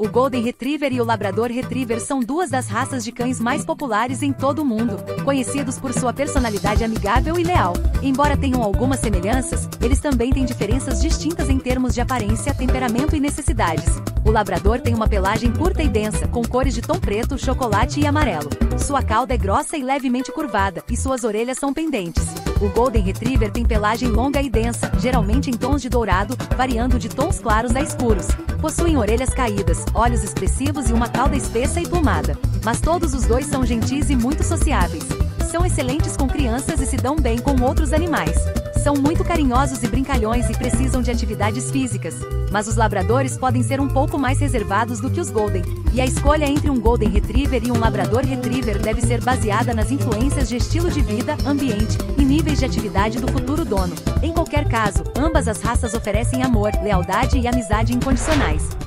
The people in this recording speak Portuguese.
O Golden Retriever e o Labrador Retriever são duas das raças de cães mais populares em todo o mundo, conhecidos por sua personalidade amigável e leal. Embora tenham algumas semelhanças, eles também têm diferenças distintas em termos de aparência, temperamento e necessidades. O labrador tem uma pelagem curta e densa, com cores de tom preto, chocolate e amarelo. Sua cauda é grossa e levemente curvada, e suas orelhas são pendentes. O Golden Retriever tem pelagem longa e densa, geralmente em tons de dourado, variando de tons claros a escuros. Possuem orelhas caídas, olhos expressivos e uma cauda espessa e plumada. Mas todos os dois são gentis e muito sociáveis. São excelentes com crianças e se dão bem com outros animais. São muito carinhosos e brincalhões e precisam de atividades físicas. Mas os labradores podem ser um pouco mais reservados do que os golden. E a escolha entre um golden retriever e um labrador retriever deve ser baseada nas influências de estilo de vida, ambiente e níveis de atividade do futuro dono. Em qualquer caso, ambas as raças oferecem amor, lealdade e amizade incondicionais.